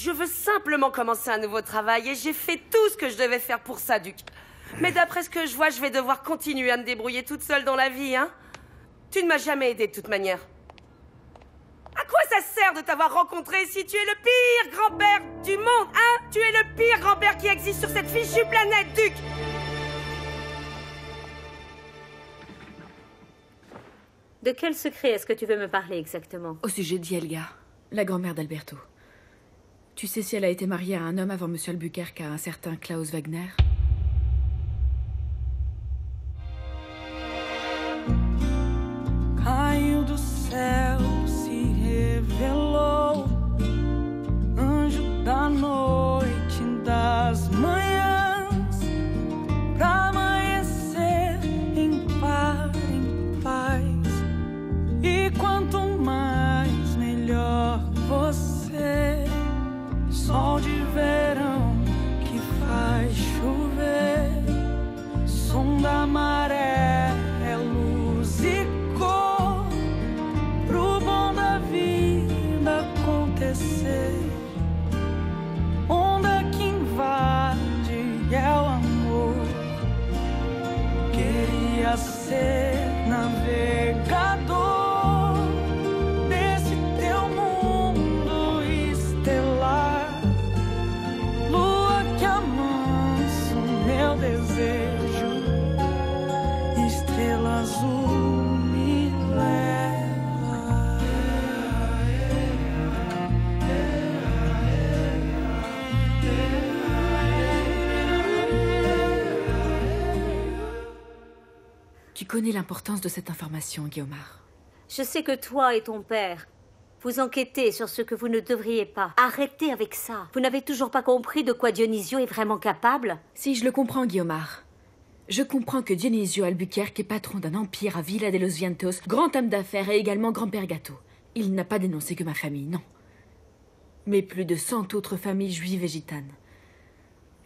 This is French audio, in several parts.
Je veux simplement commencer un nouveau travail et j'ai fait tout ce que je devais faire pour ça, Duc. Mais d'après ce que je vois, je vais devoir continuer à me débrouiller toute seule dans la vie, hein Tu ne m'as jamais aidé de toute manière. À quoi ça sert de t'avoir rencontré si tu es le pire grand-père du monde, hein? Tu es le pire grand-père qui existe sur cette fichue planète, Duc De quel secret est-ce que tu veux me parler exactement? Au sujet d'Yelga, la grand-mère d'Alberto. Tu sais si elle a été mariée à un homme avant Monsieur Albuquerque, à un certain Klaus Wagner? Connais l'importance de cette information, Guillaumard. Je sais que toi et ton père, vous enquêtez sur ce que vous ne devriez pas. Arrêtez avec ça. Vous n'avez toujours pas compris de quoi Dionisio est vraiment capable Si, je le comprends, Guillaumard. Je comprends que Dionisio Albuquerque est patron d'un empire à Villa de los Vientos, grand homme d'affaires et également grand-père gâteau. Il n'a pas dénoncé que ma famille, non. Mais plus de cent autres familles juives et gitanes.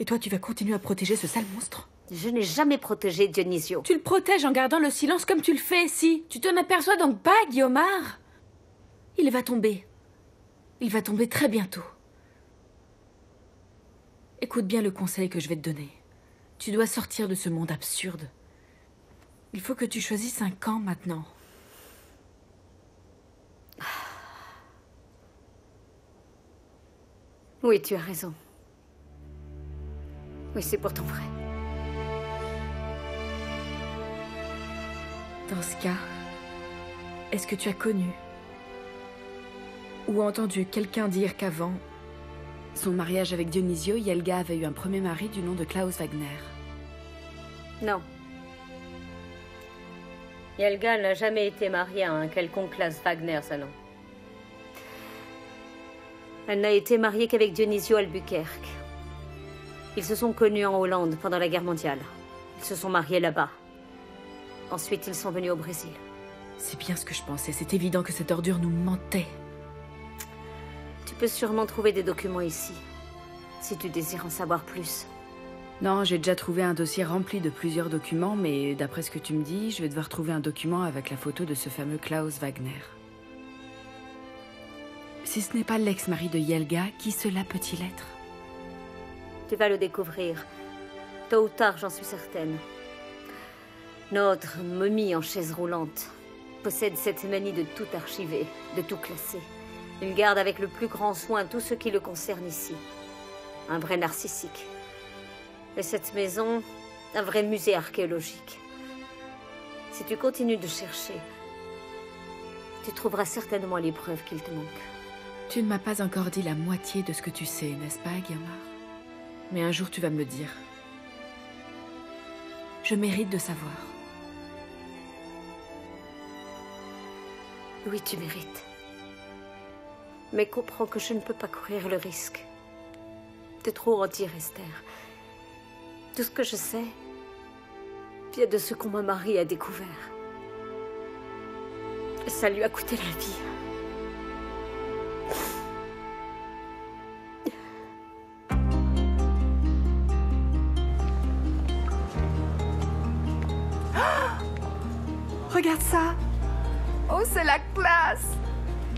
Et toi, tu vas continuer à protéger ce sale monstre? Je n'ai jamais protégé Dionisio. Tu le protèges en gardant le silence comme tu le fais, si. Tu t'en aperçois donc pas, Guillaumard Il va tomber. Il va tomber très bientôt. Écoute bien le conseil que je vais te donner. Tu dois sortir de ce monde absurde. Il faut que tu choisisses un camp maintenant. Oui, tu as raison. Oui, c'est pourtant vrai. Dans ce cas, est-ce que tu as connu ou entendu quelqu'un dire qu'avant son mariage avec Dionisio, Yelga avait eu un premier mari du nom de Klaus Wagner? Non. Yelga n'a jamais été mariée à un quelconque Klaus Wagner, ça non. Elle n'a été mariée qu'avec Dionisio Albuquerque. Ils se sont connus en Hollande pendant la guerre mondiale. Ils se sont mariés là-bas. Ensuite, ils sont venus au Brésil. C'est bien ce que je pensais. C'est évident que cette ordure nous mentait. Tu peux sûrement trouver des documents ici, si tu désires en savoir plus. Non, j'ai déjà trouvé un dossier rempli de plusieurs documents, mais d'après ce que tu me dis, je vais devoir trouver un document avec la photo de ce fameux Klaus Wagner. Si ce n'est pas l'ex-mari de Yelga, qui cela peut-il être? Tu vas le découvrir. Tôt ou tard, j'en suis certaine. Notre momie en chaise roulante possède cette manie de tout archiver, de tout classer. Il garde avec le plus grand soin tout ce qui le concerne ici. Un vrai narcissique. Et cette maison, un vrai musée archéologique. Si tu continues de chercher, tu trouveras certainement les preuves qu'il te manque. Tu ne m'as pas encore dit la moitié de ce que tu sais, n'est-ce pas, Guillemard Mais un jour, tu vas me le dire. Je mérite de savoir. Oui, tu mérites. Mais comprends que je ne peux pas courir le risque de trop en dire, Esther. Tout ce que je sais vient de ce qu'on mon mari a découvert. Ça lui a coûté la vie. C'est la classe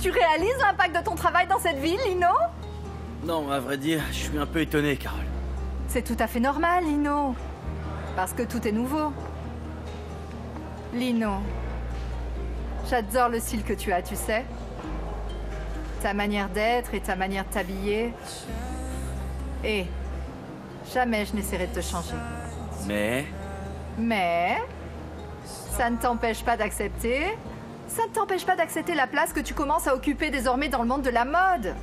Tu réalises l'impact de ton travail dans cette ville, Lino? Non, à vrai dire, je suis un peu étonné, Carole. C'est tout à fait normal, Lino. Parce que tout est nouveau. Lino, j'adore le style que tu as, tu sais. Ta manière d'être et ta manière de t'habiller. Et jamais je n'essaierai de te changer. Mais... Mais ça ne t'empêche pas d'accepter. Ça ne t'empêche pas d'accepter la place que tu commences à occuper désormais dans le monde de la mode.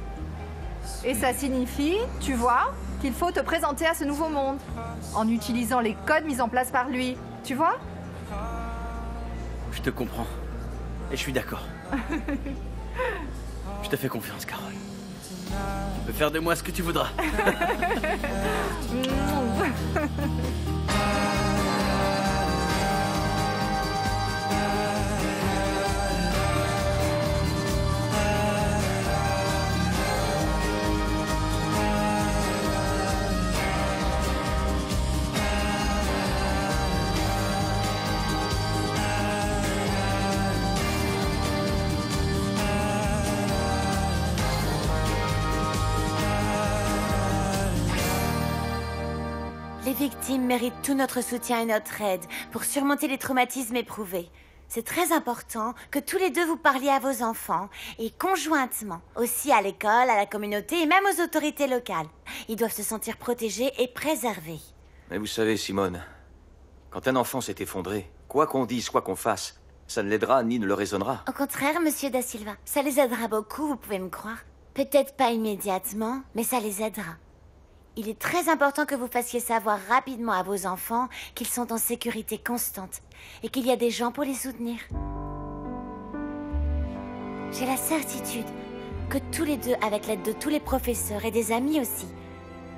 Et ça signifie, tu vois, qu'il faut te présenter à ce nouveau monde en utilisant les codes mis en place par lui. Tu vois? Je te comprends. Et je suis d'accord. je te fais confiance, Carole. Tu peux faire de moi ce que tu voudras. victimes méritent tout notre soutien et notre aide pour surmonter les traumatismes éprouvés. C'est très important que tous les deux vous parliez à vos enfants et conjointement, aussi à l'école, à la communauté et même aux autorités locales. Ils doivent se sentir protégés et préservés. Mais vous savez, Simone, quand un enfant s'est effondré, quoi qu'on dise, quoi qu'on fasse, ça ne l'aidera ni ne le raisonnera. Au contraire, monsieur Da Silva, ça les aidera beaucoup, vous pouvez me croire. Peut-être pas immédiatement, mais ça les aidera. Il est très important que vous fassiez savoir rapidement à vos enfants qu'ils sont en sécurité constante et qu'il y a des gens pour les soutenir. J'ai la certitude que tous les deux, avec l'aide de tous les professeurs et des amis aussi,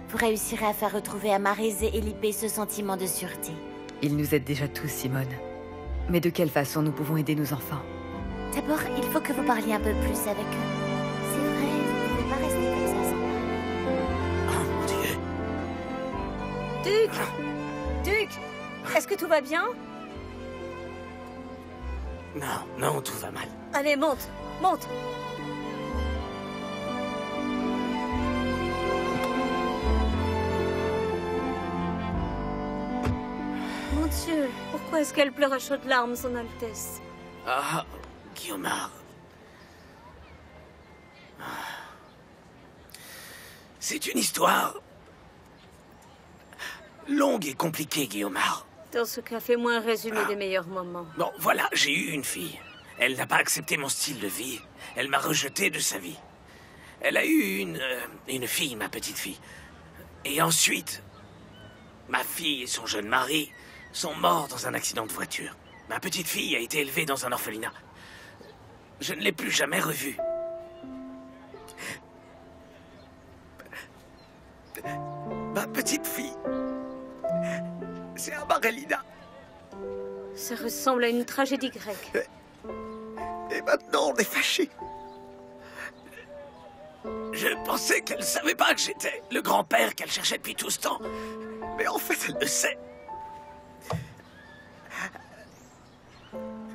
vous réussirez à faire retrouver à Marézé et Lipé ce sentiment de sûreté. Ils nous aident déjà tous, Simone. Mais de quelle façon nous pouvons aider nos enfants? D'abord, il faut que vous parliez un peu plus avec eux. Duc Duc Est-ce que tout va bien? Non, non, tout va mal. Allez, monte Monte Mon Dieu, pourquoi est-ce qu'elle pleure à chaudes larmes, Son Altesse? Ah, Guillaumard. Ah. C'est une histoire longue et compliquée, Guillaumard. Dans ce cas, fais-moi un résumé des meilleurs moments. Bon, voilà, j'ai eu une fille. Elle n'a pas accepté mon style de vie. Elle m'a rejeté de sa vie. Elle a eu une, euh, une fille, ma petite fille. Et ensuite, ma fille et son jeune mari sont morts dans un accident de voiture. Ma petite fille a été élevée dans un orphelinat. Je ne l'ai plus jamais revue. Ma petite fille, c'est Amarelina. Ça ressemble à une tragédie grecque. Et maintenant, on est fâchés. Je pensais qu'elle ne savait pas que j'étais le grand-père qu'elle cherchait depuis tout ce temps. Mais en fait, elle le sait.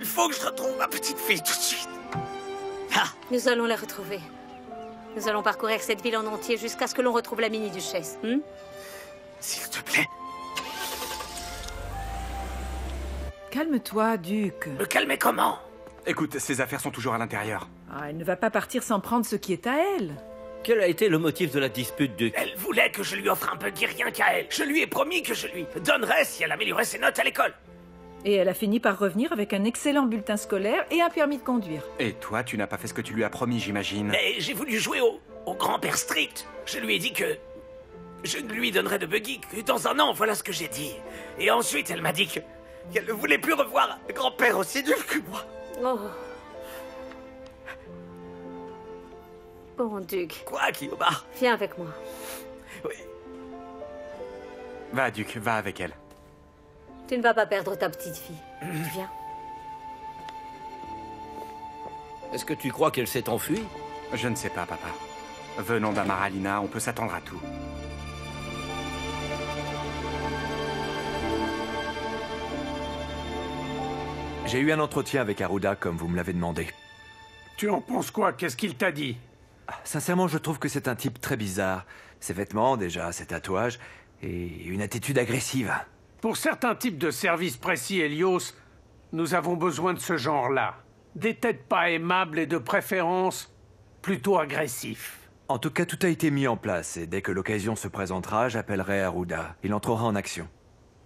Il faut que je retrouve ma petite fille tout de suite. Ah, Nous allons la retrouver. Nous allons parcourir cette ville en entier jusqu'à ce que l'on retrouve la mini-duchesse. hmm? S'il te plaît, Calme-toi, Duc. me calmer comment? Écoute, ses affaires sont toujours à l'intérieur. Ah, elle ne va pas partir sans prendre ce qui est à elle. Quel a été le motif de la dispute, Duc? Elle voulait que je lui offre un buggy rien qu'à elle. Je lui ai promis que je lui donnerais si elle améliorait ses notes à l'école. Et elle a fini par revenir avec un excellent bulletin scolaire et un permis de conduire. Et toi, tu n'as pas fait ce que tu lui as promis, j'imagine? Mais j'ai voulu jouer au, au grand-père strict. Je lui ai dit que je ne lui donnerais de buggy que dans un an, voilà ce que j'ai dit. Et ensuite, elle m'a dit que qu'elle ne voulait plus revoir un grand-père aussi nul que moi. Oh. Bon, Duc, Quoi, Guillaume viens avec moi. Oui. Va, Duc, va avec elle. Tu ne vas pas perdre ta petite fille. Viens. Est-ce que tu crois qu'elle s'est enfuie? Je ne sais pas, papa. Venant d'Amaralina, on peut s'attendre à tout. J'ai eu un entretien avec Aruda comme vous me l'avez demandé. Tu en penses quoi? Qu'est-ce qu'il t'a dit? Sincèrement, je trouve que c'est un type très bizarre. Ses vêtements, déjà, ses tatouages, et une attitude agressive. Pour certains types de services précis, Helios, nous avons besoin de ce genre-là. Des têtes pas aimables et de préférence plutôt agressifs. En tout cas, tout a été mis en place, et dès que l'occasion se présentera, j'appellerai Arruda. Il entrera en action.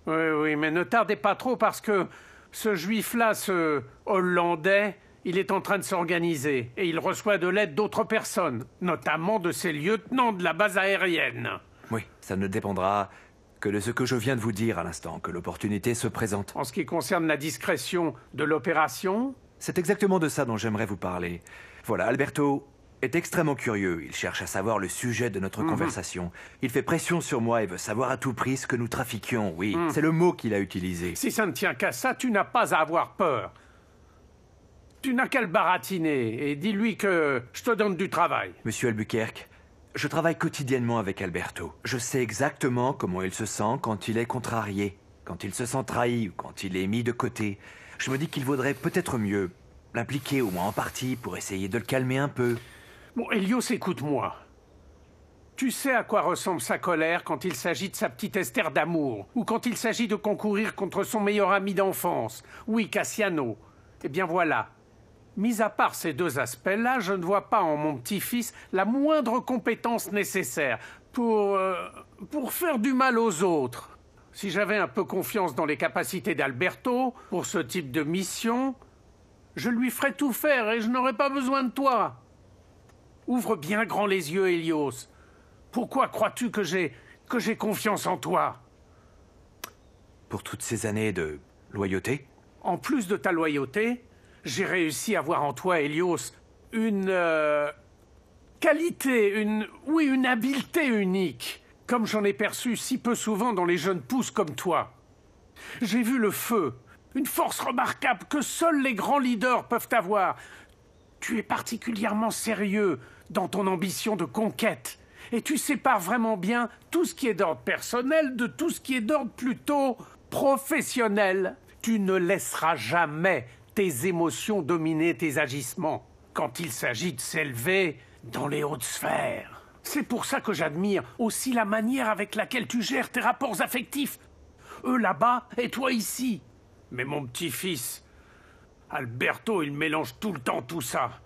Oui, oui, mais ne tardez pas trop parce que ce juif-là, ce Hollandais, il est en train de s'organiser et il reçoit de l'aide d'autres personnes, notamment de ses lieutenants de la base aérienne. Oui, ça ne dépendra que de ce que je viens de vous dire à l'instant, que l'opportunité se présente. En ce qui concerne la discrétion de l'opération C'est exactement de ça dont j'aimerais vous parler. Voilà, Alberto est extrêmement curieux. Il cherche à savoir le sujet de notre Mhm. conversation. Il fait pression sur moi et veut savoir à tout prix ce que nous trafiquions. Oui, Mhm. c'est le mot qu'il a utilisé. Si ça ne tient qu'à ça, tu n'as pas à avoir peur. Tu n'as qu'à le baratiner et dis-lui que je te donne du travail. Monsieur Albuquerque, je travaille quotidiennement avec Alberto. Je sais exactement comment il se sent quand il est contrarié, quand il se sent trahi ou quand il est mis de côté. Je me dis qu'il vaudrait peut-être mieux l'impliquer au moins en partie pour essayer de le calmer un peu. Bon, Elios, écoute-moi. Tu sais à quoi ressemble sa colère quand il s'agit de sa petite Esther d'amour, ou quand il s'agit de concourir contre son meilleur ami d'enfance, oui, Cassiano. Eh bien voilà. Mis à part ces deux aspects-là, je ne vois pas en mon petit-fils la moindre compétence nécessaire pour. euh, pour faire du mal aux autres. Si j'avais un peu confiance dans les capacités d'Alberto pour ce type de mission, je lui ferais tout faire et je n'aurais pas besoin de toi. Ouvre bien grand les yeux, Hélios. Pourquoi crois-tu que j'ai que j'ai confiance en toi? Pour toutes ces années de loyauté? En plus de ta loyauté, j'ai réussi à voir en toi, Hélios, une euh, qualité, une oui, une habileté unique, comme j'en ai perçu si peu souvent dans les jeunes pousses comme toi. J'ai vu le feu, une force remarquable que seuls les grands leaders peuvent avoir. Tu es particulièrement sérieux dans ton ambition de conquête. Et tu sépares vraiment bien tout ce qui est d'ordre personnel de tout ce qui est d'ordre plutôt professionnel. Tu ne laisseras jamais tes émotions dominer tes agissements quand il s'agit de s'élever dans les hautes sphères. C'est pour ça que j'admire aussi la manière avec laquelle tu gères tes rapports affectifs. Eux là-bas et toi ici. Mais mon petit-fils, Alberto, il mélange tout le temps tout ça.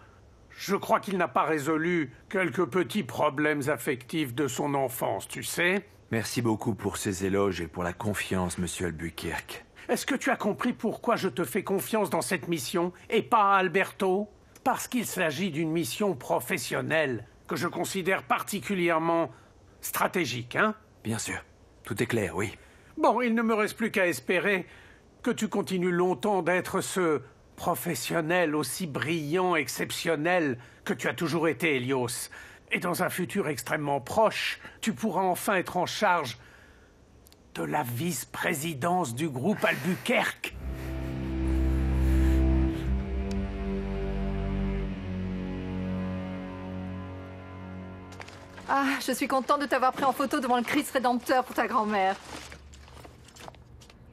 Je crois qu'il n'a pas résolu quelques petits problèmes affectifs de son enfance, tu sais. Merci beaucoup pour ces éloges et pour la confiance, monsieur Albuquerque. Est-ce que tu as compris pourquoi je te fais confiance dans cette mission et pas à Alberto? Parce qu'il s'agit d'une mission professionnelle que je considère particulièrement stratégique, hein? Bien sûr. Tout est clair, oui. Bon, il ne me reste plus qu'à espérer que tu continues longtemps d'être ce professionnel aussi brillant, exceptionnel que tu as toujours été, Helios. Et dans un futur extrêmement proche, tu pourras enfin être en charge de la vice-présidence du groupe Albuquerque. Ah, je suis contente de t'avoir pris en photo devant le Christ rédempteur pour ta grand-mère.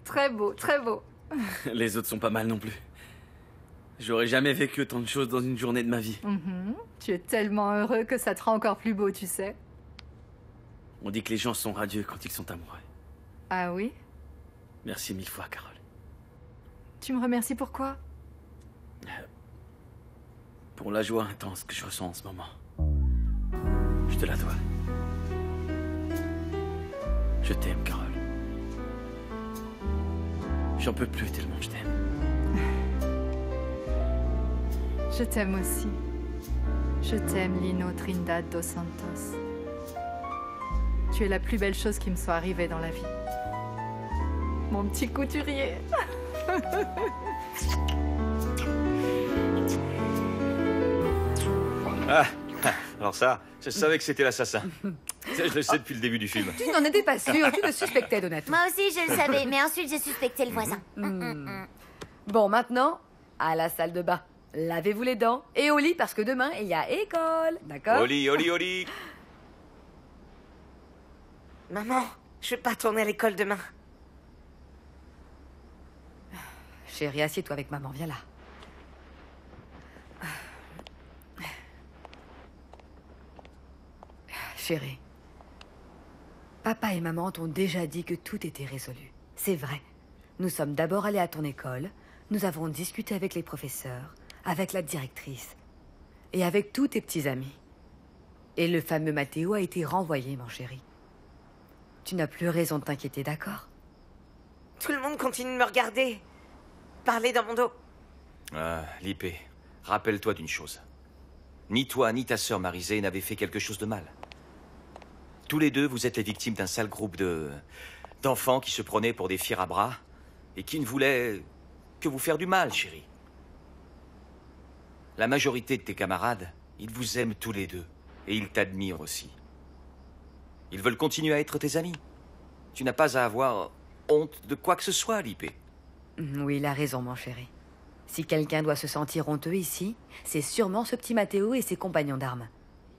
Très beau, très beau. Les autres sont pas mal non plus. J'aurais jamais vécu autant de choses dans une journée de ma vie. Mhm. Tu es tellement heureux que ça te rend encore plus beau, tu sais. On dit que les gens sont radieux quand ils sont amoureux. Ah oui? Merci mille fois, Carole. Tu me remercies pourquoi Pour la joie intense que je ressens en ce moment. Je te la dois. Je t'aime, Carole. J'en peux plus tellement je t'aime. Je t'aime aussi. Je t'aime, Lino Trindade dos Santos. Tu es la plus belle chose qui me soit arrivée dans la vie. Mon petit couturier. Ah, ah, alors ça, je savais que c'était l'assassin. Je le sais depuis le début du film. Tu n'en étais pas sûr, tu le suspectais, Donato. Moi aussi, je le savais, mais ensuite j'ai suspecté le voisin. Hmm. Bon, maintenant, à la salle de bain. Lavez-vous les dents et au lit parce que demain, il y a école. D'accord? Oli, oli, oli. Maman, je vais pas tourner à l'école demain. Chérie, assieds-toi avec maman, viens là. Chérie, papa et maman t'ont déjà dit que tout était résolu. C'est vrai. Nous sommes d'abord allés à ton école, nous avons discuté avec les professeurs, avec la directrice et avec tous tes petits amis. Et le fameux Mathéo a été renvoyé, mon chéri. Tu n'as plus raison de t'inquiéter, d'accord? Tout le monde continue de me regarder. Parler dans mon dos. Ah, Lipé, rappelle-toi d'une chose. Ni toi, ni ta sœur Marisée n'avaient fait quelque chose de mal. Tous les deux, vous êtes les victimes d'un sale groupe de... d'enfants qui se prenaient pour des fiers à bras et qui ne voulaient que vous faire du mal, chérie. La majorité de tes camarades, ils vous aiment tous les deux. Et ils t'admirent aussi. Ils veulent continuer à être tes amis. Tu n'as pas à avoir honte de quoi que ce soit, Lipé. Mm, Oui, il a raison, mon chéri. Si quelqu'un doit se sentir honteux ici, c'est sûrement ce petit Mathéo et ses compagnons d'armes.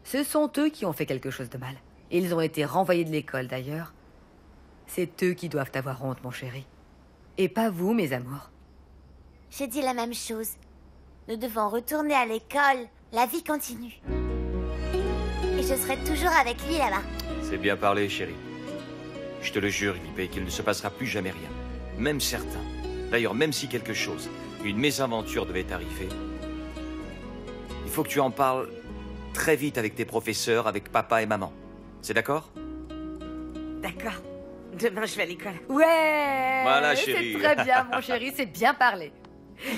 Ce sont eux qui ont fait quelque chose de mal. Ils ont été renvoyés de l'école, d'ailleurs. C'est eux qui doivent avoir honte, mon chéri. Et pas vous, mes amours. J'ai dit la même chose. Nous devons retourner à l'école. La vie continue. Et je serai toujours avec lui là-bas. C'est bien parlé, chérie. Je te le jure, Lipé, qu'il ne se passera plus jamais rien. Même certain. D'ailleurs, même si quelque chose, une mésaventure devait arriver, il faut que tu en parles très vite avec tes professeurs, avec papa et maman. C'est d'accord? D'accord. Demain, je vais à l'école. Ouais Voilà, chérie. C'est très bien, mon chéri, c'est bien parlé.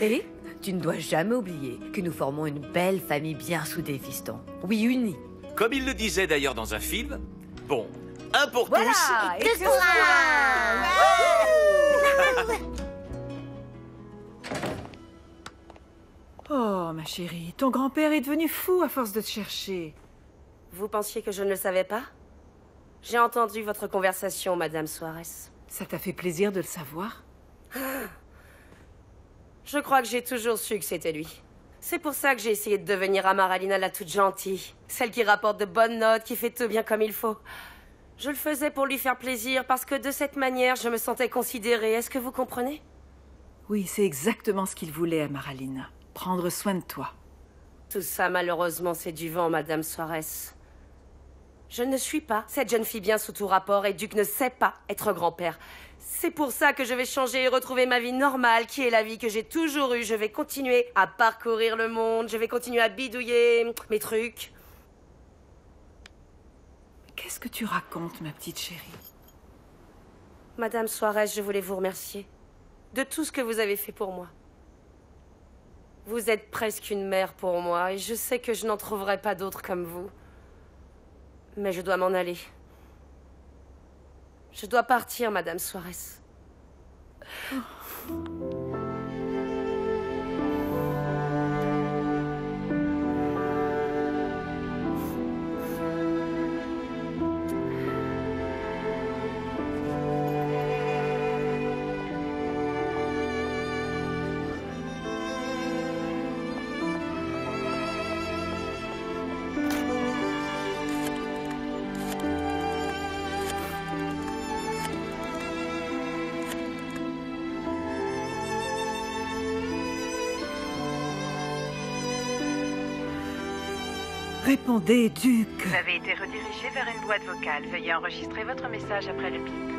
Et tu ne dois jamais oublier que nous formons une belle famille bien soudée, fiston. Oui, unie. Comme il le disait d'ailleurs dans un film. Bon, un pour Voilà, tous. et tous pour Oh, ma chérie, ton grand-père est devenu fou à force de te chercher. Vous pensiez que je ne le savais pas? J'ai entendu votre conversation, Madame Suarez. Ça t'a fait plaisir de le savoir? Je crois que j'ai toujours su que c'était lui. C'est pour ça que j'ai essayé de devenir Amaralina la toute gentille. Celle qui rapporte de bonnes notes, qui fait tout bien comme il faut. Je le faisais pour lui faire plaisir parce que de cette manière, je me sentais considérée. Est-ce que vous comprenez? Oui, c'est exactement ce qu'il voulait à Maralina. Prendre soin de toi. Tout ça, malheureusement, c'est du vent, Madame Suarez. Je ne suis pas cette jeune fille bien sous tout rapport et Duc ne sait pas être grand-père. C'est pour ça que je vais changer et retrouver ma vie normale, qui est la vie que j'ai toujours eue. Je vais continuer à parcourir le monde, je vais continuer à bidouiller mes trucs. Qu'est-ce que tu racontes, ma petite chérie? Madame Suarez, je voulais vous remercier de tout ce que vous avez fait pour moi. Vous êtes presque une mère pour moi et je sais que je n'en trouverai pas d'autre comme vous. Mais je dois m'en aller. Je dois partir, Madame Suarez. Vous avez été redirigé vers une boîte vocale. Veuillez enregistrer votre message après le bip.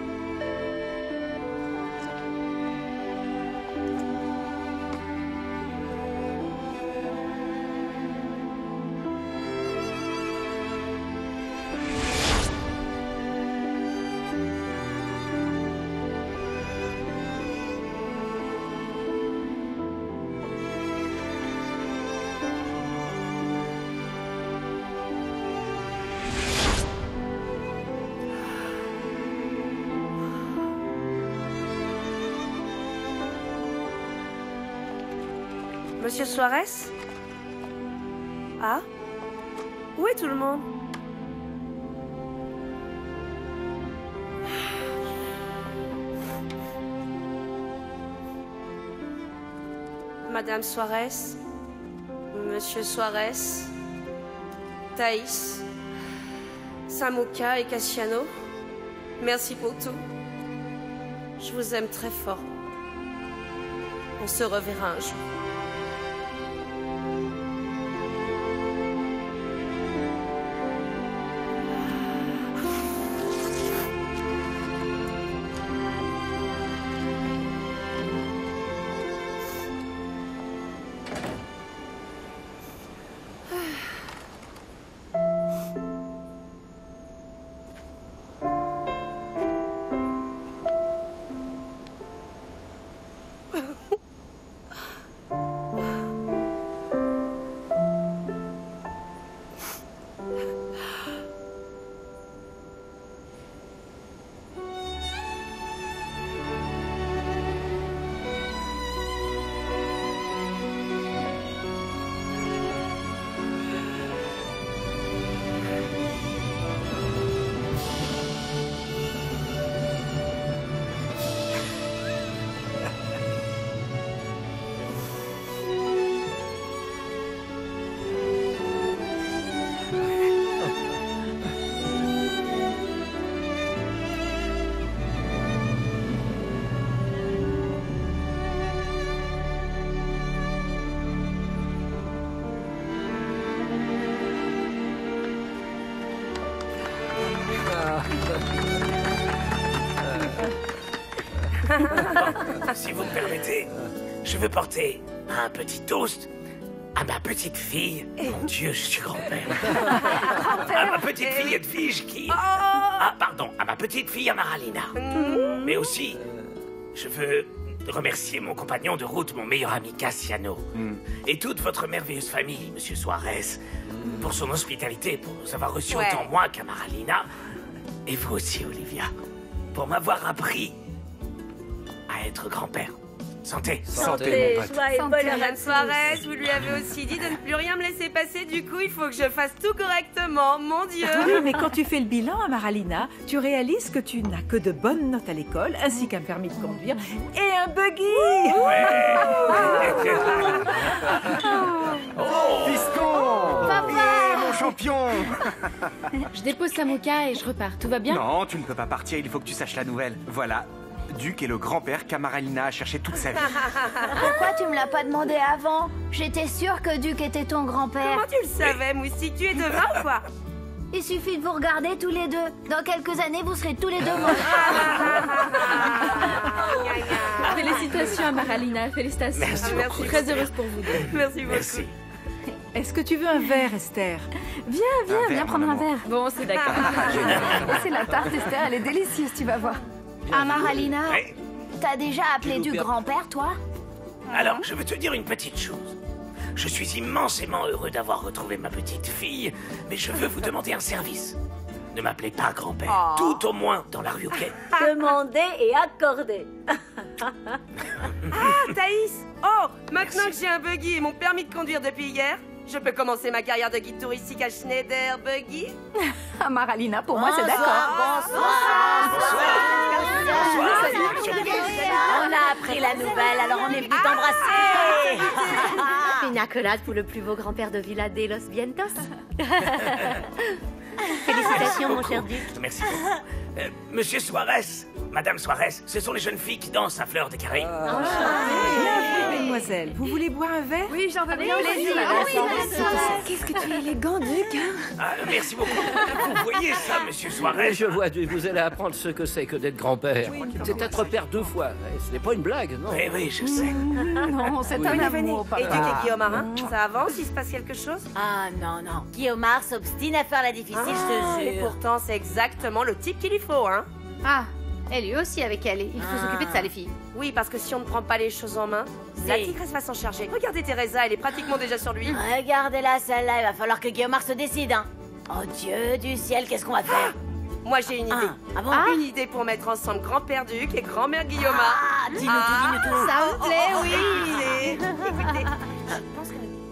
Monsieur Suarez? Ah? Où est tout le monde? Madame Suarez? Monsieur Suarez? Thaïs? Samouka et Cassiano? Merci pour tout. Je vous aime très fort. On se reverra un jour. Si vous me permettez, je veux porter un petit toast à ma petite fille. Mon Dieu, je suis grand-père. à ma petite fille Edwige qui... Ah, pardon, à ma petite fille Amaralina. Mais aussi, je veux remercier mon compagnon de route, mon meilleur ami Cassiano. Et toute votre merveilleuse famille, Monsieur Suarez, pour son hospitalité, pour nous avoir reçus Ouais. autant moi qu'Amaralina. Et vous aussi, Olivia, pour m'avoir appris à être grand-père. Santé. Santé, mon pote. Madame Suarez, vous lui avez aussi dit de ne plus rien me laisser passer, du coup il faut que je fasse tout correctement, mon Dieu. Oui, mais quand tu fais le bilan à Maralina, tu réalises que tu n'as que de bonnes notes à l'école, ainsi qu'un permis de conduire et un buggy. Fiston Papa mon champion. Je dépose Samouka et je repars. Tout va bien? Non, tu ne peux pas partir, il faut que tu saches la nouvelle. Voilà, Duc est le grand-père qu'Amaralina a cherché toute sa vie. Pourquoi tu me l'as pas demandé avant? J'étais sûre que Duc était ton grand-père. Comment tu le savais, Moustique Tu es devin ou quoi Il suffit de vous regarder tous les deux. Dans quelques années, vous serez tous les deux morts. Félicitations à Maralina, félicitations. Merci beaucoup. Très heureuse pour vous deux. Merci Merci. Est-ce que tu veux un verre, Esther? Viens, viens, viens prendre un verre. Bon, c'est d'accord. C'est la tarte, Esther, elle est délicieuse, tu vas voir. Ah, Maralina, Ouais. t'as déjà appelé du grand-père, toi? Alors, je veux te dire une petite chose. Je suis immensément heureux d'avoir retrouvé ma petite fille, mais je veux vous demander un service. Ne m'appelez pas grand-père, tout au moins dans la rue Quai. Demandé et accordé. Ah, Thaïs Oh, maintenant que j'ai un buggy et mon permis de conduire depuis hier, je peux commencer ma carrière de guide touristique à Schneider Buggy? Ah, Maralina, pour moi, c'est d'accord. On a appris la nouvelle, alors on est venu t'embrasser. Une accolade pour le plus beau grand-père de Villa de los Vientos. Félicitations, mon cher Duc. Merci beaucoup. Euh, Monsieur Suarez, Madame Suarez, ce sont les jeunes filles qui dansent à Fleur de Caraïbes. Bienvenue, Vous voulez boire un verre Oui, j'en veux bien. plaisir. Qu'est-ce que tu es élégant, Duc Ah, merci beaucoup. Vous voyez ça, Monsieur Mais je vois, vous allez apprendre ce que c'est que d'être grand-père. C'est être père deux fois. Eh, Ce n'est pas une blague, non Oui, oui, je sais. Non, c'est Oui. un amour, Et. Duc et Guillaume Marin, ça avance Il se passe quelque chose Ah non, non. Guillaumard s'obstine à faire la difficile, Ah, je te Et jure. pourtant, c'est exactement le type qu'il lui faut, hein Ah, et lui aussi avec elle. Il faut Ah. s'occuper de ça, les filles. Oui, parce que si on ne prend pas les choses en main, la tigresse va s'en charger. Regardez Teresa, elle est pratiquement déjà sur lui. Regardez-la, celle-là. Il va falloir que Guillaumard se décide, hein. Oh Dieu du ciel, qu'est-ce qu'on va faire? Moi, j'ai une idée. Ah, ah bon? Une idée pour mettre ensemble grand-père Duc et grand-mère Guillaume. Ah, dis-nous tout, dis-nous tout. Ça me plaît, oui. Écoutez,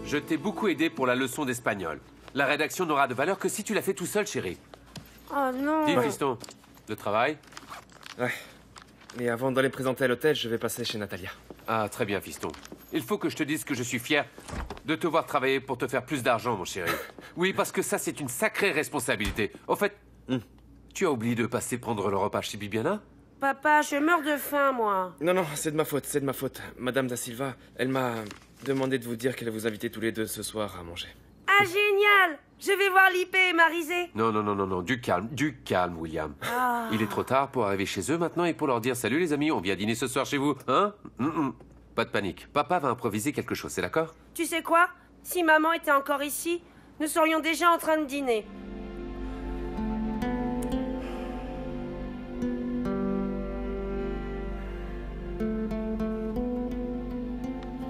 Je t'ai beaucoup aidé pour la leçon d'espagnol. La rédaction n'aura de valeur que si tu l'as fait tout seul, chérie. Oh non. Dis, fiston, le travail Ouais. Mais avant d'aller présenter à l'hôtel, je vais passer chez Natalia. Ah, très bien, fiston. Il faut que je te dise que je suis fier de te voir travailler pour te faire plus d'argent, mon chéri. Oui, parce que ça, c'est une sacrée responsabilité. Au fait, tu as oublié de passer prendre le repas chez Bibiana? Papa, je meurs de faim, moi. Non, non, c'est de ma faute, c'est de ma faute. Madame Da Silva, elle m'a demandé de vous dire qu'elle vous invitait tous les deux ce soir à manger. Ah, génial Je vais voir Lipé et Marisé. Non, non, non, non, non, du calme, du calme, William. Ah. Il est trop tard pour arriver chez eux maintenant et pour leur dire Salut les amis, on vient dîner ce soir chez vous, hein? Hum, hum. Pas de panique. Papa va improviser quelque chose, c'est d'accord? Tu sais quoi? Si maman était encore ici, nous serions déjà en train de dîner.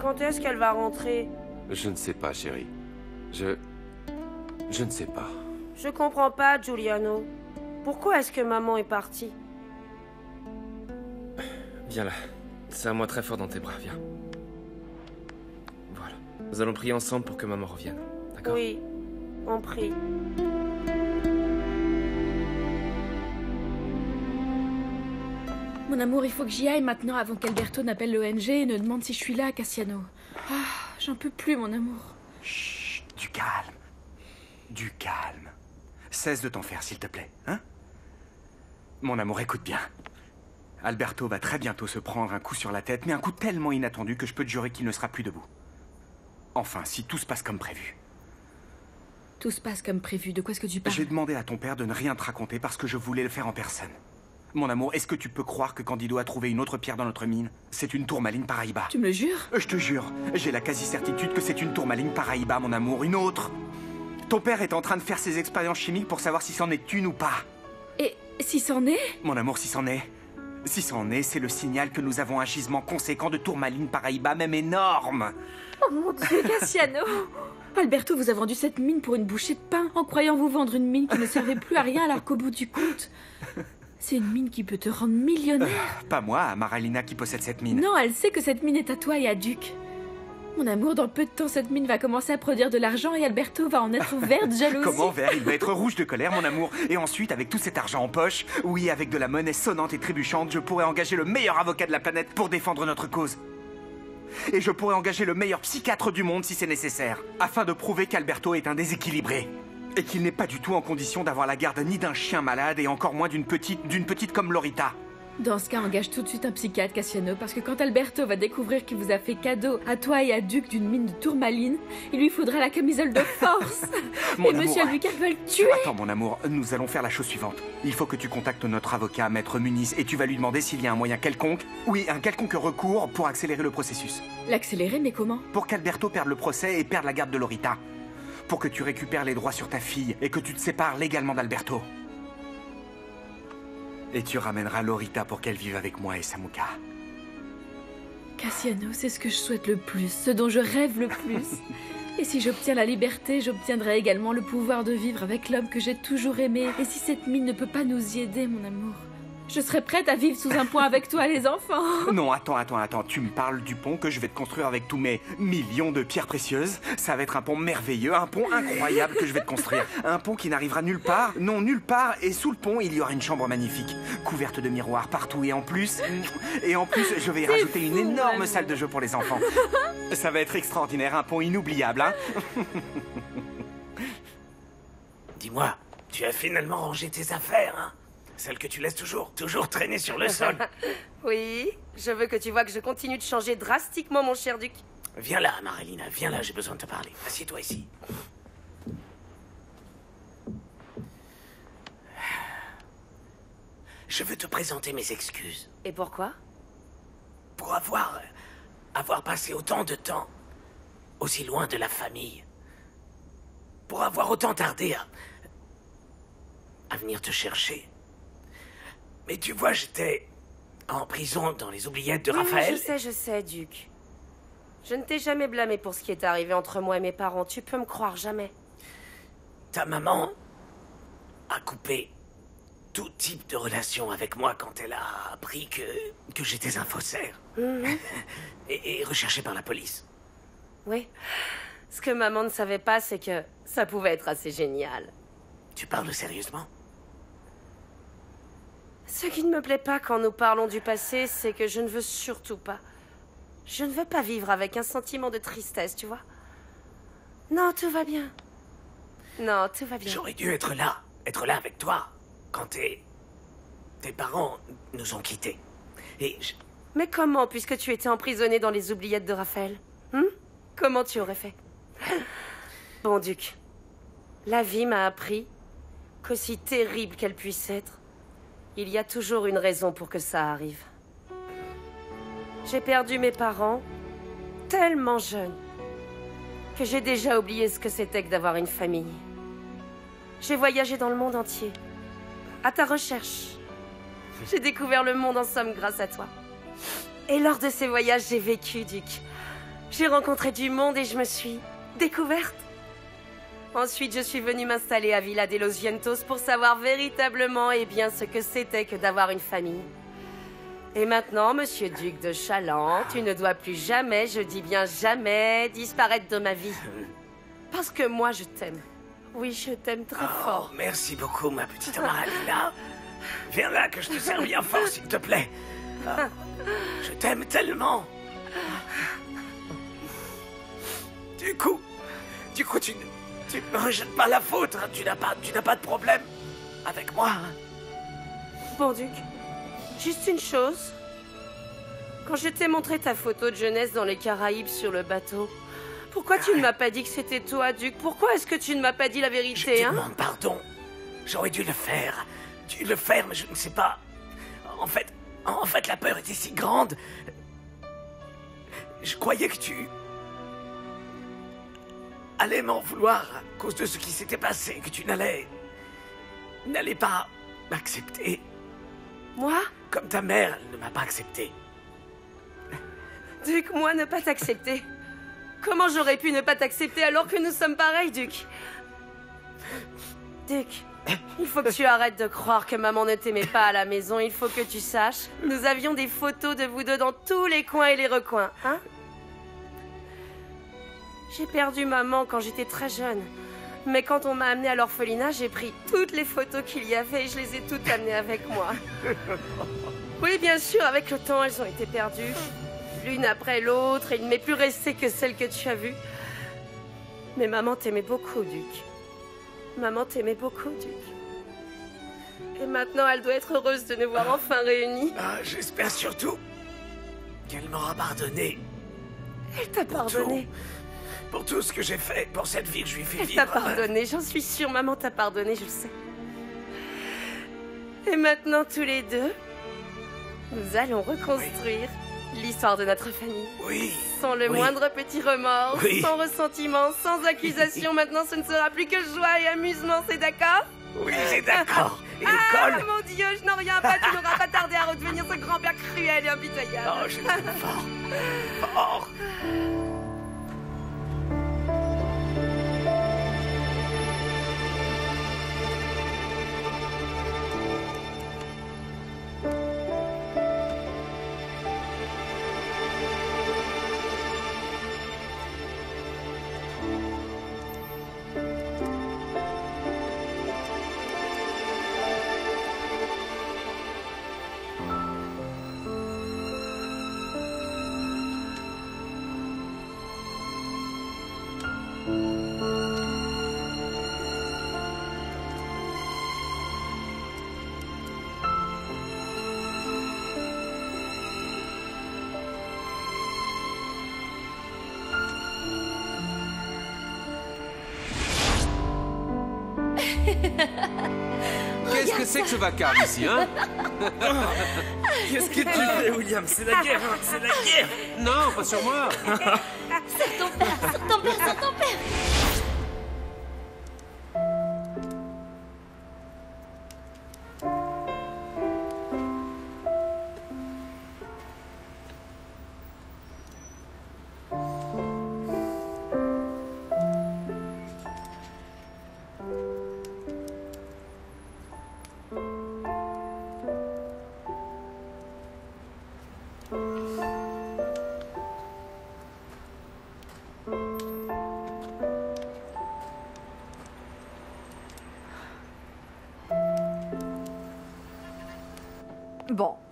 Quand est-ce qu'elle va rentrer? Je ne sais pas, chérie. Je. Je ne sais pas. Je comprends pas, Giuliano. Pourquoi est-ce que maman est partie? Viens là. C'est à moi très fort dans tes bras, viens. Voilà. Nous allons prier ensemble pour que maman revienne. D'accord? Oui, on prie. Mon amour, il faut que j'y aille maintenant avant qu'Alberto n'appelle l'ONG et ne demande si je suis là, Cassiano. Ah, j'en peux plus, mon amour. Chut, du calme. Du calme. Cesse de t'en faire, s'il te plaît, hein? Mon amour, écoute bien. Alberto va très bientôt se prendre un coup sur la tête, mais un coup tellement inattendu que je peux te jurer qu'il ne sera plus debout. Enfin, si tout se passe comme prévu. Tout se passe comme prévu. De quoi est-ce que tu parles? J'ai demandé à ton père de ne rien te raconter parce que je voulais le faire en personne. Mon amour, est-ce que tu peux croire que Candido a trouvé une autre pierre dans notre mine? C'est une tourmaline Paraïba. Tu me le jures? Euh, Je te jure, j'ai la quasi-certitude que c'est une tourmaline Paraïba, mon amour, une autre. Ton père est en train de faire ses expériences chimiques pour savoir si c'en est une ou pas. Et si c'en est? Mon amour, si c'en est. Si c'en est, c'est le signal que nous avons un gisement conséquent de tourmaline Paraïba, même énorme. Oh mon dieu, Cassiano Alberto vous a vendu cette mine pour une bouchée de pain en croyant vous vendre une mine qui ne servait plus à rien alors qu'au bout du compte, c'est une mine qui peut te rendre millionnaire. Pas moi, Maralina qui possède cette mine. Non, elle sait que cette mine est à toi et à Duc. Mon amour, dans peu de temps, cette mine va commencer à produire de l'argent et Alberto va en être vert de jalousie. Comment vert Il va être rouge de colère, mon amour. Et ensuite, avec tout cet argent en poche, oui, avec de la monnaie sonnante et trébuchante, je pourrais engager le meilleur avocat de la planète pour défendre notre cause. Et je pourrais engager le meilleur psychiatre du monde si c'est nécessaire, afin de prouver qu'Alberto est un déséquilibré. Et qu'il n'est pas du tout en condition d'avoir la garde ni d'un chien malade et encore moins d'une petite, d'une petite comme Lorita. Dans ce cas, engage tout de suite un psychiatre, Cassiano, parce que quand Alberto va découvrir qu'il vous a fait cadeau à toi et à Duc d'une mine de tourmaline, il lui faudra la camisole de force. Mon et Monsieur. Albuquerque va le tuer. Attends, mon amour, nous allons faire la chose suivante. Il faut que tu contactes notre avocat, Maître Muniz, et tu vas lui demander s'il y a un moyen quelconque, oui, un quelconque recours pour accélérer le processus. L'accélérer, mais comment? Pour qu'Alberto perde le procès et perde la garde de Lorita. Pour que tu récupères les droits sur ta fille et que tu te sépares légalement d'Alberto. Et tu ramèneras Lorita pour qu'elle vive avec moi et Samuka. Cassiano, c'est ce que je souhaite le plus, ce dont je rêve le plus. Et si j'obtiens la liberté, j'obtiendrai également le pouvoir de vivre avec l'homme que j'ai toujours aimé. Et si cette mine ne peut pas nous y aider, mon amour, je serai prête à vivre sous un pont avec toi, les enfants. Non, attends, attends, attends. Tu me parles du pont que je vais te construire avec tous mes millions de pierres précieuses. Ça va être un pont merveilleux, un pont incroyable que je vais te construire. Un pont qui n'arrivera nulle part. Non, nulle part. Et sous le pont, il y aura une chambre magnifique, couverte de miroirs partout. Et en plus, et en plus, je vais y rajouter une énorme salle de jeu pour les enfants. Ça va être extraordinaire, un pont inoubliable, hein Dis-moi, tu as finalement rangé tes affaires, hein? Celles que tu laisses toujours, toujours traîner sur le sol. oui, je veux que tu vois que je continue de changer drastiquement, mon cher Duc. Viens là, Marilina, viens là, j'ai besoin de te parler. Assieds-toi ici. Je veux te présenter mes excuses Et pourquoi? Pour avoir. avoir passé autant de temps aussi loin de la famille. Pour avoir autant tardé à. à venir te chercher. Mais tu vois, j'étais en prison dans les oubliettes de Oui, oui, Raphaël. Je sais, je sais, Duc. Je ne t'ai jamais blâmé pour ce qui est arrivé entre moi et mes parents. Tu peux me croire jamais. Ta maman a coupé tout type de relation avec moi quand elle a appris que, que j'étais un faussaire Mhm. et, et recherché par la police. Oui. Ce que maman ne savait pas, c'est que ça pouvait être assez génial. Tu parles sérieusement? Ce qui ne me plaît pas quand nous parlons du passé, c'est que je ne veux surtout pas. Je ne veux pas vivre avec un sentiment de tristesse, tu vois. Non, tout va bien. Non, tout va bien. J'aurais dû être là, être là avec toi, quand tes. tes parents nous ont quittés. Et je- Mais comment, puisque tu étais emprisonné dans les oubliettes de Raphaël Hum Comment tu aurais fait? Bon, Duc, la vie m'a appris qu'aussi terrible qu'elle puisse être, il y a toujours une raison pour que ça arrive. J'ai perdu mes parents tellement jeunes que j'ai déjà oublié ce que c'était que d'avoir une famille. J'ai voyagé dans le monde entier, à ta recherche. J'ai découvert le monde en somme grâce à toi. Et lors de ces voyages, j'ai vécu, Duc. J'ai rencontré du monde et je me suis découverte. Ensuite, je suis venue m'installer à Villa de los Vientos pour savoir véritablement et bien ce que c'était que d'avoir une famille. Et maintenant, monsieur Duc de Chaland, tu ne dois plus jamais, je dis bien jamais, disparaître de ma vie. Parce que moi, je t'aime. Oui, je t'aime très Oh, fort. merci beaucoup, ma petite Maralina. Viens là que je te sers bien fort, s'il te plaît. Ah, je t'aime tellement. Du coup, du coup, tu, ne- tu ne me rejettes pas la faute. hein. Tu n'as pas, tu n'as pas de problème avec moi. hein. Bon, Duc, juste une chose. Quand je t'ai montré ta photo de jeunesse dans les Caraïbes sur le bateau, Pourquoi tu ne m'as pas dit que c'était toi, Duc? Pourquoi est-ce que tu ne m'as pas dit la vérité, Je hein? demande pardon. J'aurais dû le faire. Dû le faire, mais je ne sais pas. En fait, en fait, la peur était si grande. Je croyais que tu allais m'en vouloir à cause de ce qui s'était passé, que tu n'allais n'allais pas m'accepter. Moi? Comme ta mère, elle ne m'a pas accepté. Duc, moi, ne pas t'accepter. Comment j'aurais pu ne pas t'accepter alors que nous sommes pareils, Duc? Duc, il faut que tu arrêtes de croire que maman ne t'aimait pas à la maison. Il faut que tu saches. Nous avions des photos de vous deux dans tous les coins et les recoins, hein? J'ai perdu maman quand j'étais très jeune. Mais quand on m'a amenée à l'orphelinat, j'ai pris toutes les photos qu'il y avait et je les ai toutes amenées avec moi. Oui, bien sûr, avec le temps, elles ont été perdues. L'une après l'autre, et il ne m'est plus resté que celle que tu as vue. Mais maman t'aimait beaucoup, Duc. Maman t'aimait beaucoup, Duc. Et maintenant, elle doit être heureuse de nous voir enfin réunis. Ah, J'espère surtout qu'elle m'aura pardonné. Elle t'a pardonné. Pour tout ce que j'ai fait, pour cette vie que je lui ai fait Elle vivre. t'a pardonné, j'en suis sûre. Maman t'a pardonné, je le sais. Et maintenant, tous les deux, nous allons reconstruire l'histoire de notre famille. Oui. Sans le Oui. moindre petit remords, Oui. sans ressentiment, sans accusation. Maintenant, ce ne sera plus que joie et amusement, c'est d'accord? Oui, c'est d'accord. Ah, l'école mon Dieu, je n'en reviens pas, tu n'auras pas tardé à redevenir ce grand-père cruel et impitoyable. Oh, je t'aime fort. Fort. Qu'est-ce que c'est que ce vacarme ici, hein Qu'est-ce que tu fais, William? C'est la guerre, hein, c'est la guerre. Non, pas sur moi. Sur ton père, sur ton père, sur ton père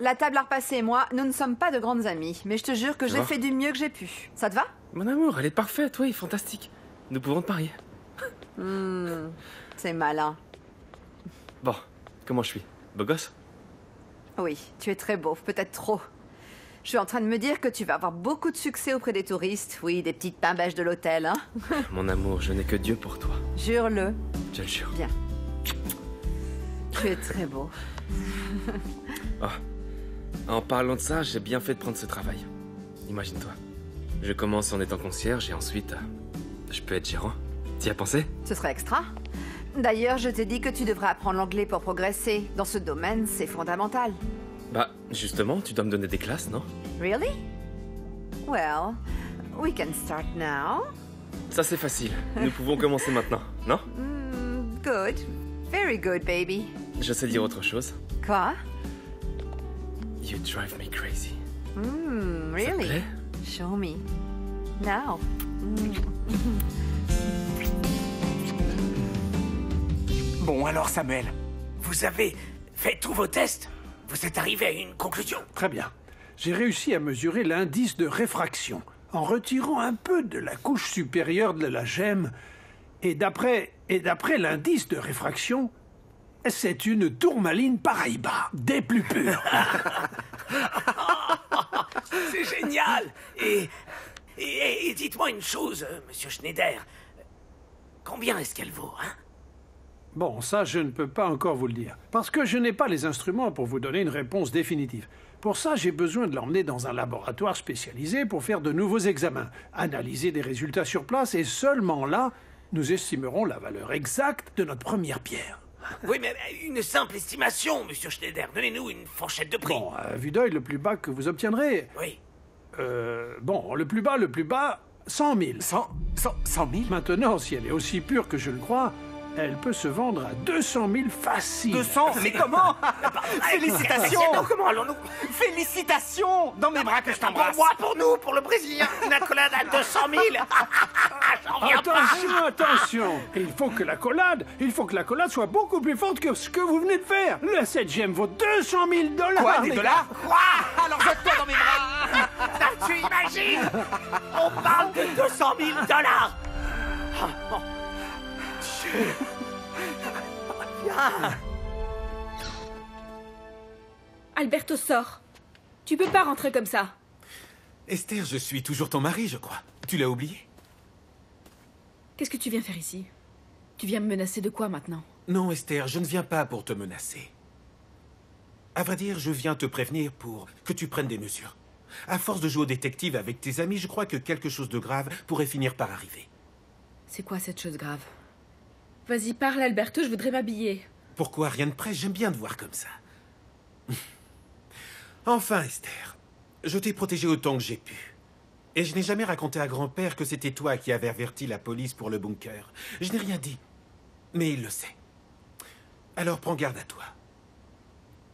la table à repasser et moi, nous ne sommes pas de grandes amies, mais je te jure que j'ai fait du mieux que j'ai pu. Ça te va? Mon amour, elle est parfaite, oui, fantastique. Nous pouvons te parier. Hmm, C'est malin. Bon, comment je suis? Beau gosse? Oui, tu es très beau, peut-être trop. Je suis en train de me dire que tu vas avoir beaucoup de succès auprès des touristes. Oui, des petites pains bêches de l'hôtel, hein Mon amour, je n'ai que Dieu pour toi. Jure-le. Je le jure. Bien. Tu es très beau. Oh. En parlant de ça, j'ai bien fait de prendre ce travail. Imagine-toi. Je commence en étant concierge et ensuite, euh, je peux être gérant. T'y as pensé? Ce serait extra. D'ailleurs, je t'ai dit que tu devrais apprendre l'anglais pour progresser. Dans ce domaine, c'est fondamental. Bah, justement, tu dois me donner des classes, non? Really? Well, we can start now. Ça, c'est facile. Nous pouvons commencer maintenant, non? Hmm, good. Very good, baby. Je sais dire autre chose. Quoi? You drive me crazy. Hmm, really? Show me. Now. Hmm. Bon, alors, Samuel. Vous avez fait tous vos tests? Vous êtes arrivé à une conclusion? Très bien. J'ai réussi à mesurer l'indice de réfraction en retirant un peu de la couche supérieure de la gemme. Et d'après et d'après l'indice de réfraction, c'est une tourmaline Paraíba, des plus pures. C'est génial Et Et, et- et dites-moi une chose, euh, monsieur Schneider. Combien est-ce qu'elle vaut, hein? Bon, ça, je ne peux pas encore vous le dire. Parce que je n'ai pas les instruments pour vous donner une réponse définitive. Pour ça, j'ai besoin de l'emmener dans un laboratoire spécialisé pour faire de nouveaux examens, analyser des résultats sur place, et seulement là, nous estimerons la valeur exacte de notre première pierre. Oui, mais une simple estimation, monsieur Schneider. Donnez-nous une fourchette de prix. Bon, à vue d'œil, le plus bas que vous obtiendrez. Oui. Euh, bon, le plus bas, le plus bas, 100 000. 100, 100 000 Maintenant, si elle est aussi pure que je le crois, elle peut se vendre à 200 000 facile. 200 Mais comment? Félicitations Cassiano, comment allons-nous? Félicitations Dans mes bras que je Pour t'embrasse moi, pour nous, pour le Brésilien, une accolade à 200 000 Pas Attention, attention Il faut que la collade, il faut que la collade soit beaucoup plus forte que ce que vous venez de faire. Le 7 gemme vaut 200 000 dollars. Quoi, des dollars. Quoi Alors jette-toi dans mes bras Ah, Tu imagines On parle de 200 000 dollars bon. Viens Alberto, sors. Tu peux pas rentrer comme ça. Esther, je suis toujours ton mari, je crois. Tu l'as oublié? Qu'est-ce que tu viens faire ici? Tu viens me menacer de quoi maintenant? Non, Esther, je ne viens pas pour te menacer. À vrai dire, je viens te prévenir pour que tu prennes des mesures. À force de jouer au détective avec tes amis, je crois que quelque chose de grave pourrait finir par arriver. C'est quoi cette chose grave? Vas-y, parle, Alberto, je voudrais m'habiller. Pourquoi rien de près? J'aime bien te voir comme ça. enfin, Esther, je t'ai protégé autant que j'ai pu. Et je n'ai jamais raconté à grand-père que c'était toi qui avais averti la police pour le bunker. Je n'ai rien dit. Mais il le sait. Alors prends garde à toi.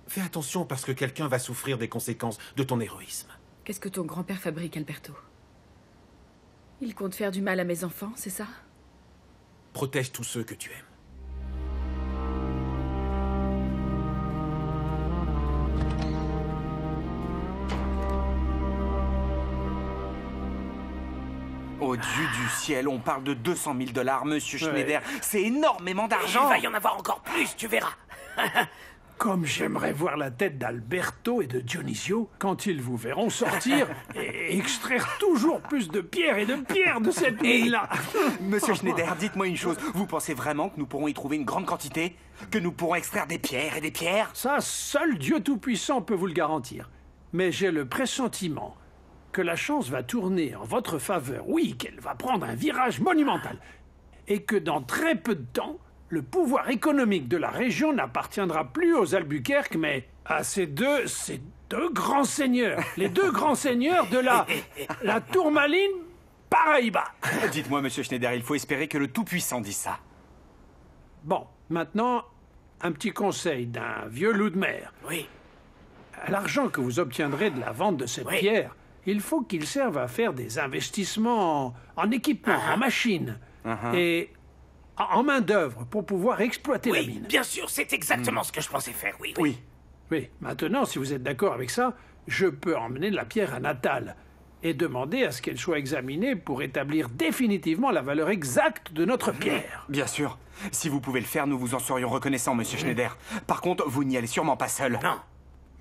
Fais attention parce que quelqu'un va souffrir des conséquences de ton héroïsme. Qu'est-ce que ton grand-père fabrique, Alberto? Il compte faire du mal à mes enfants, c'est ça? Protège tous ceux que tu aimes. Dieu du ciel, on parle de 200 000 dollars, monsieur Schneider. C'est énormément d'argent Il va y en avoir encore plus, tu verras Comme j'aimerais voir la tête d'Alberto et de Dionisio quand ils vous verront sortir et extraire toujours plus de pierres et de pierres de cette mine-là. Monsieur Schneider, dites-moi une chose. Vous pensez vraiment que nous pourrons y trouver une grande quantité? Que nous pourrons extraire des pierres et des pierres? Ça, seul Dieu Tout-Puissant peut vous le garantir. Mais j'ai le pressentiment que la chance va tourner en votre faveur. Oui, qu'elle va prendre un virage monumental. Et que dans très peu de temps, le pouvoir économique de la région n'appartiendra plus aux Albuquerque, mais à ces deux, ces deux grands seigneurs. Les deux grands seigneurs de la, la tourmaline Paraíba. Dites-moi, monsieur Schneider, il faut espérer que le Tout-Puissant dise ça. Bon, maintenant, un petit conseil d'un vieux loup de mer. Oui. L'argent que vous obtiendrez de la vente de cette pierre, il faut qu'il serve à faire des investissements en, en équipement, en machines et en, main-d'œuvre pour pouvoir exploiter la Oui, mine. bien sûr, c'est exactement ce que je pensais faire, oui. Oui. Oui, maintenant, si vous êtes d'accord avec ça, je peux emmener la pierre à Natal et demander à ce qu'elle soit examinée pour établir définitivement la valeur exacte de notre pierre. Bien sûr. Si vous pouvez le faire, nous vous en serions reconnaissants, monsieur Schneider. Par contre, vous n'y allez sûrement pas seul. Non.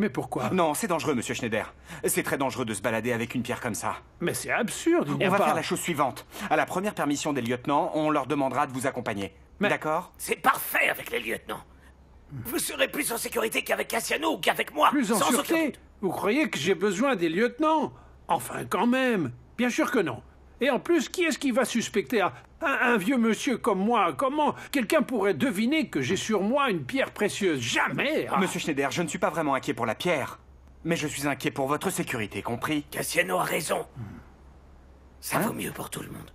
Mais pourquoi? Non, c'est dangereux, monsieur Schneider. C'est très dangereux de se balader avec une pierre comme ça. Mais c'est absurde, il On va pas... faire la chose suivante. À la première permission des lieutenants, on leur demandera de vous accompagner. D'accord? C'est parfait avec les lieutenants. Vous serez plus en sécurité qu'avec Cassiano ou qu'avec moi. Plus en sans aucun sûreté Vous croyez que j'ai besoin des lieutenants? Enfin, quand même Bien sûr que non. Et en plus, qui est-ce qui va suspecter un, vieux monsieur comme moi? Comment quelqu'un pourrait deviner que j'ai sur moi une pierre précieuse? Jamais ah. Monsieur Schneider, je ne suis pas vraiment inquiet pour la pierre. Mais je suis inquiet pour votre sécurité, compris? Cassiano a raison. Ça Hein? vaut mieux pour tout le monde.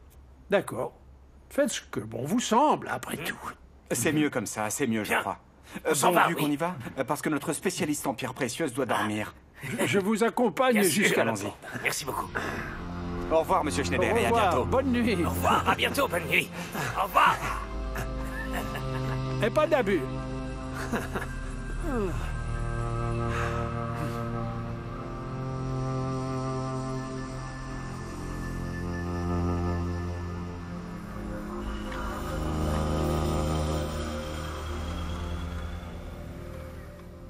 D'accord. Faites ce que bon vous semble, après tout. C'est mieux comme ça, c'est mieux, je crois. On s'en bon, va, vu oui. qu'on y va, euh, parce que notre spécialiste en pierres précieuses doit dormir. Je vous accompagne jusqu'à la. Merci beaucoup. Au revoir, monsieur Schneider, Au et à revoir, bientôt. bonne nuit. Au revoir, à bientôt, bonne nuit. Au revoir. Et pas d'abus.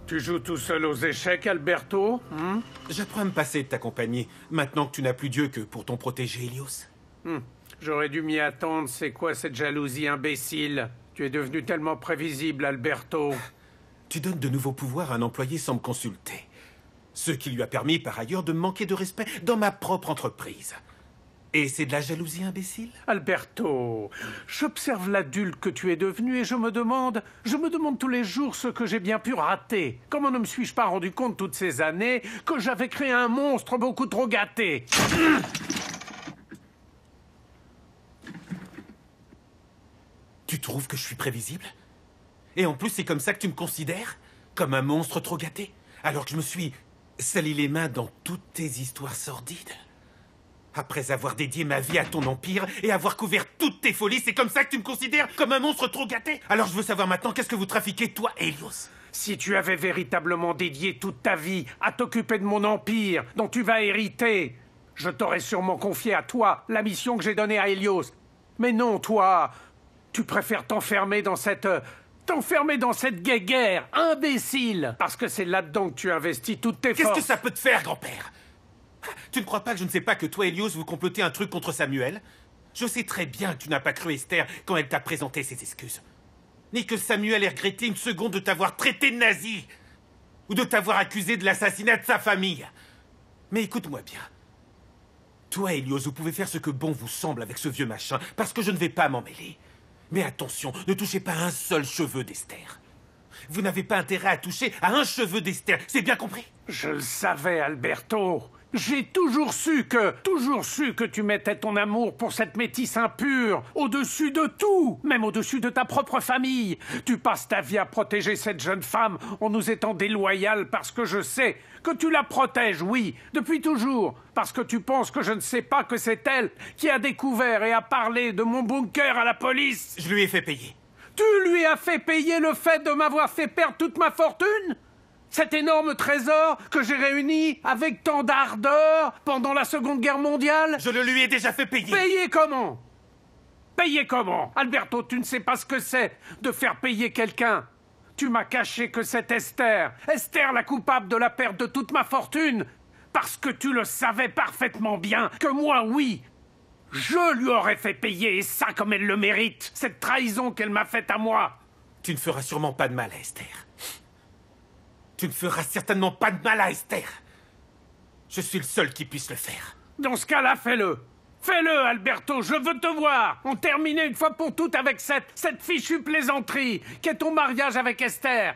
Tu joues tout seul aux échecs, Alberto hmm J'apprends à me passer de ta compagnie, maintenant que tu n'as plus Dieu que pour ton protégé, Helios. Hmm. J'aurais dû m'y attendre. C'est quoi cette jalousie imbécile? Tu es devenu tellement prévisible, Alberto. Tu donnes de nouveaux pouvoirs à un employé sans me consulter. Ce qui lui a permis, par ailleurs, de me manquer de respect dans ma propre entreprise. Et c'est de la jalousie imbécile? Alberto, j'observe l'adulte que tu es devenu et je me demande, je me demande tous les jours ce que j'ai bien pu rater. Comment ne me suis-je pas rendu compte toutes ces années que j'avais créé un monstre beaucoup trop gâté? Tu trouves que je suis prévisible? Et en plus, c'est comme ça que tu me considères? Comme un monstre trop gâté? Alors que je me suis sali les mains dans toutes tes histoires sordides? Après avoir dédié ma vie à ton empire et avoir couvert toutes tes folies, c'est comme ça que tu me considères comme un monstre trop gâté Alors je veux savoir maintenant qu'est-ce que vous trafiquez, toi, Helios? Si tu avais véritablement dédié toute ta vie à t'occuper de mon empire, dont tu vas hériter, je t'aurais sûrement confié à toi la mission que j'ai donnée à Helios. Mais non, toi, tu préfères t'enfermer dans cette... T'enfermer dans cette guéguerre, imbécile Parce que c'est là-dedans que tu investis toutes tes forces. Qu'est-ce que ça peut te faire, grand-père? Tu ne crois pas que je ne sais pas que toi, Helios, vous complotez un truc contre Samuel? Je sais très bien que tu n'as pas cru Esther quand elle t'a présenté ses excuses. Ni que Samuel ait regretté une seconde de t'avoir traité de nazi ou de t'avoir accusé de l'assassinat de sa famille. Mais écoute-moi bien. Toi, Helios, vous pouvez faire ce que bon vous semble avec ce vieux machin, parce que je ne vais pas m'en mêler. Mais attention, ne touchez pas un seul cheveu d'Esther. Vous n'avez pas intérêt à toucher à un cheveu d'Esther, c'est bien compris? Je le savais, Alberto. J'ai toujours su que, toujours su que tu mettais ton amour pour cette métisse impure au-dessus de tout, même au-dessus de ta propre famille. Tu passes ta vie à protéger cette jeune femme en nous étant déloyal parce que je sais que tu la protèges, oui, depuis toujours, parce que tu penses que je ne sais pas que c'est elle qui a découvert et a parlé de mon bunker à la police. Je lui ai fait payer. Tu lui as fait payer le fait de m'avoir fait perdre toute ma fortune? Cet énorme trésor que j'ai réuni avec tant d'ardeur pendant la Seconde Guerre mondiale Je le lui ai déjà fait payer. Payer comment? Payer comment? Alberto, tu ne sais pas ce que c'est de faire payer quelqu'un. Tu m'as caché que c'est Esther. Esther la coupable de la perte de toute ma fortune. Parce que tu le savais parfaitement bien que moi, oui, je lui aurais fait payer, et ça comme elle le mérite, cette trahison qu'elle m'a faite à moi. Tu ne feras sûrement pas de mal à Esther. Tu ne feras certainement pas de mal à Esther. Je suis le seul qui puisse le faire. Dans ce cas-là, fais-le. Fais-le, Alberto, je veux te voir. On termine une fois pour toutes avec cette, cette fichue plaisanterie qu'est ton mariage avec Esther,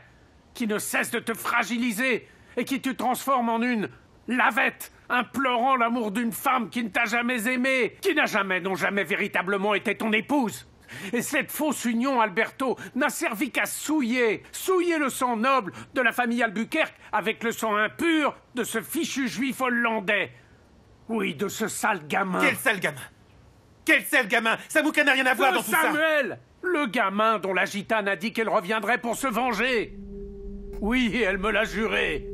qui ne cesse de te fragiliser et qui te transforme en une lavette, implorant l'amour d'une femme qui ne t'a jamais aimé, qui n'a jamais, non jamais véritablement été ton épouse. Et cette fausse union, Alberto, n'a servi qu'à souiller, souiller le sang noble de la famille Albuquerque avec le sang impur de ce fichu juif hollandais. Oui, de ce sale gamin. Quel sale gamin Quel sale gamin Samouka n'a rien à voir dans tout ça Samuel Le gamin dont la gitane a dit qu'elle reviendrait pour se venger. Oui, elle me l'a juré.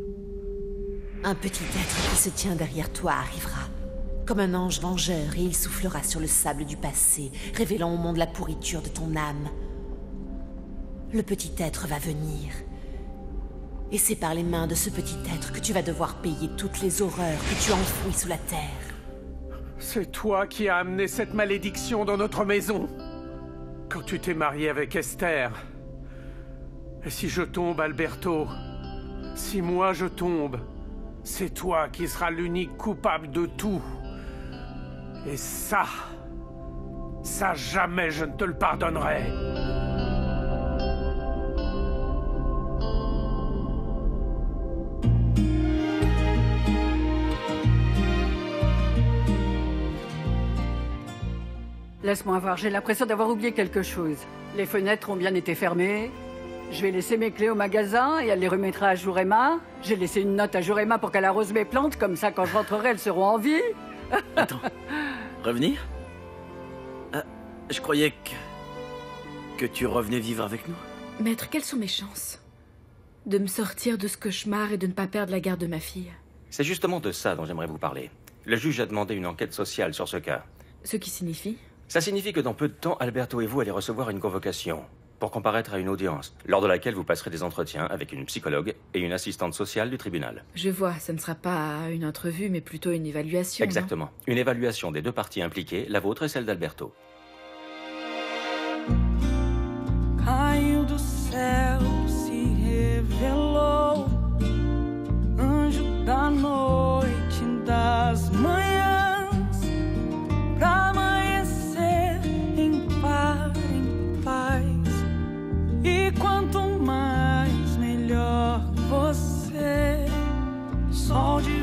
Un petit être qui se tient derrière toi arrivera comme un ange vengeur, et il soufflera sur le sable du passé, révélant au monde la pourriture de ton âme. Le petit être va venir. Et c'est par les mains de ce petit être que tu vas devoir payer toutes les horreurs que tu as enfouies sous la terre. C'est toi qui as amené cette malédiction dans notre maison. Quand tu t'es marié avec Esther. Et si je tombe, Alberto Si moi je tombe, c'est toi qui seras l'unique coupable de tout. Et ça, ça jamais je ne te le pardonnerai. Laisse-moi voir, j'ai l'impression d'avoir oublié quelque chose. Les fenêtres ont bien été fermées. Je vais laisser mes clés au magasin et elle les remettra à Jurema. J'ai laissé une note à Jurema pour qu'elle arrose mes plantes, comme ça quand je rentrerai, elles seront en vie. Attends. Revenir? Ah, Je croyais que... que tu revenais vivre avec nous. Maître, quelles sont mes chances De me sortir de ce cauchemar et de ne pas perdre la garde de ma fille? C'est justement de ça dont j'aimerais vous parler. Le juge a demandé une enquête sociale sur ce cas. Ce qui signifie? Ça signifie que dans peu de temps, Alberto et vous allez recevoir une convocation pour comparaître à une audience, lors de laquelle vous passerez des entretiens avec une psychologue et une assistante sociale du tribunal. Je vois, ce ne sera pas une entrevue, mais plutôt une évaluation. Exactement. Une évaluation des deux parties impliquées, la vôtre et celle d'Alberto. da das. 好近。